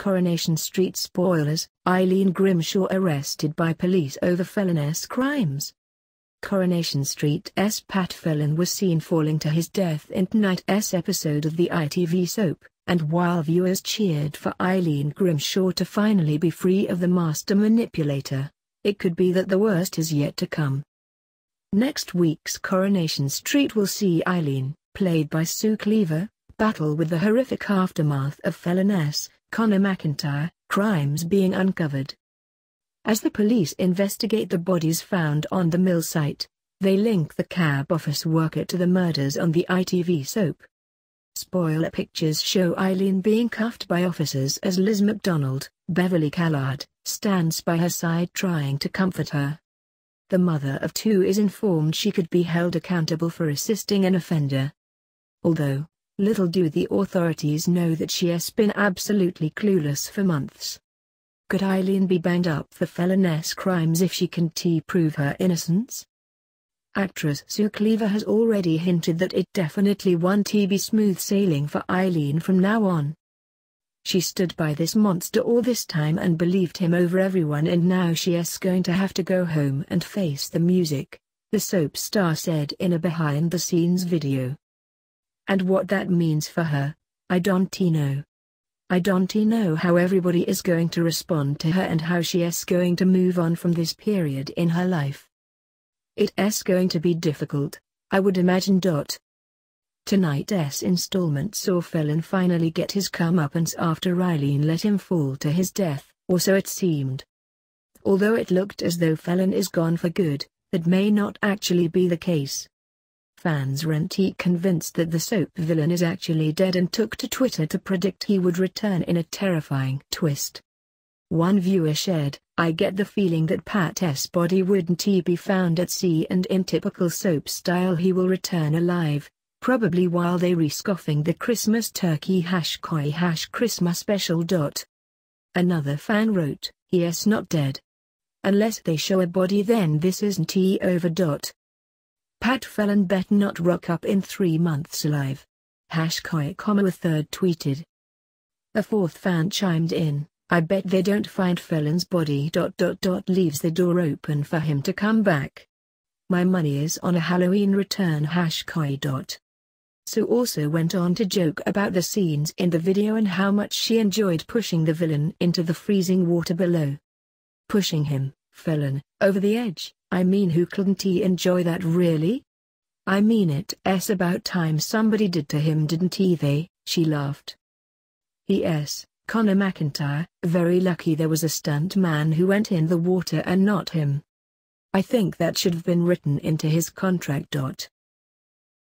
Coronation Street spoilers, Eileen Grimshaw arrested by police over Phelan's crimes. Coronation Street's Pat Phelan was seen falling to his death in tonight's episode of the ITV soap, and while viewers cheered for Eileen Grimshaw to finally be free of the master manipulator, it could be that the worst is yet to come. Next week's Coronation Street will see Eileen, played by Sue Cleaver, battle with the horrific aftermath of Phelan's, Connor McIntyre, crimes being uncovered. As the police investigate the bodies found on the mill site, they link the cab office worker to the murders on the ITV soap. Spoiler pictures show Eileen being cuffed by officers as Liz McDonald, Beverly Callard, stands by her side trying to comfort her. The mother of two is informed she could be held accountable for assisting an offender. Although, little do the authorities know that she has been absolutely clueless for months. Could Eileen be banged up for Phelan's crimes if she can T-prove her innocence? Actress Sue Cleaver has already hinted that it definitely won't be smooth sailing for Eileen from now on. She stood by this monster all this time and believed him over everyone and now she is going to have to go home and face the music, the soap star said in a behind-the-scenes video. And what that means for her, I don't know. I don't know how everybody is going to respond to her and how she is going to move on from this period in her life. It's going to be difficult, I would imagine. Dot. Tonight's installment saw Phelan finally get his comeuppance after Eileen let him fall to his death, or so it seemed. Although it looked as though Phelan is gone for good, that may not actually be the case. Fans Renty convinced that the soap villain is actually dead and took to Twitter to predict he would return in a terrifying twist. One viewer shared, I get the feeling that Pat's body wouldn't he be found at sea and in typical soap style he will return alive, probably while they rescoffing the Christmas turkey hash Corrie hash Christmas special. Dot. Another fan wrote, yes not dead. Unless they show a body then this isn't he over. Dot. Pat Phelan bet not rock up in three months alive. Hash Corrie a third tweeted. A fourth fan chimed in, I bet they don't find Phelan's body dot dot dot leaves the door open for him to come back. My money is on a Halloween return hash Corrie dot. Sue also went on to joke about the scenes in the video and how much she enjoyed pushing the villain into the freezing water below. Pushing him, Phelan, over the edge. I mean who couldn't he enjoy that really? I mean it s about time somebody did to him didn't he they, she laughed. P.S. Connor McIntyre, very lucky there was a stunt man who went in the water and not him. I think that should have been written into his contract.